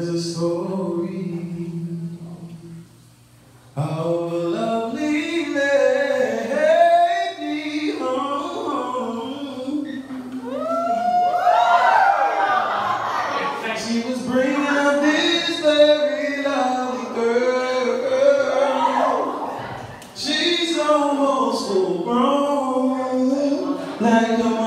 There's a story of a lovely lady home. She was bringing up this very lovely girl. She's almost full grown, like a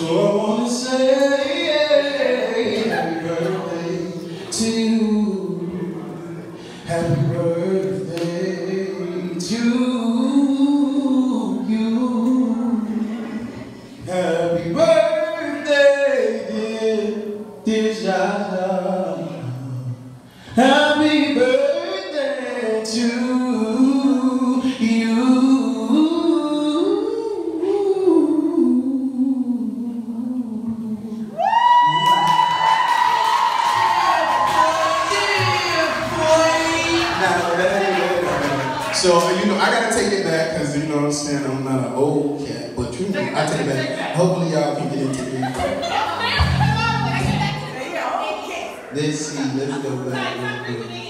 So I wanna say happy birthday to you. Happy birthday to you. Happy birthday, dear, dear. Happy birthday to you. So, uh, you know, I gotta take it back because, you know what I'm saying, I'm not an old cat, but you know, I take it back. Hopefully, y'all can get into it. Let's see, let's go back real quick. Some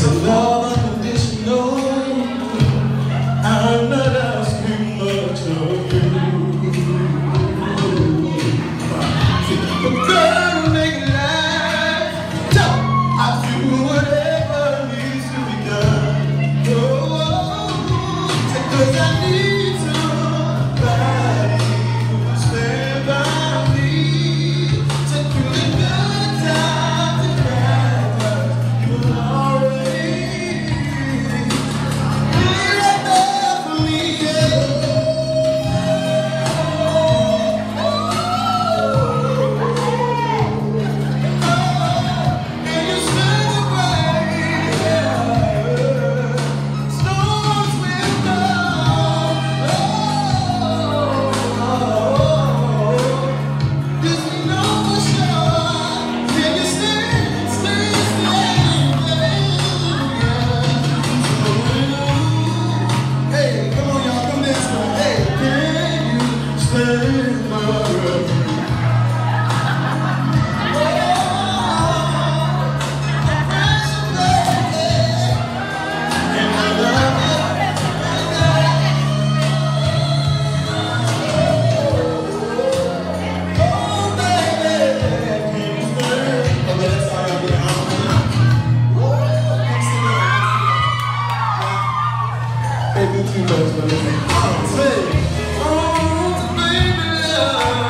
So Too much, but it's like, oh, baby, love.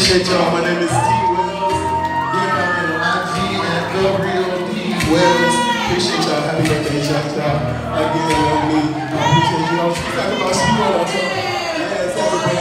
appreciate y'all. My name is D. Wells. IG at Wells. Appreciate y'all. Happy birthday, y'all! again on me. I appreciate y'all. About. Yes.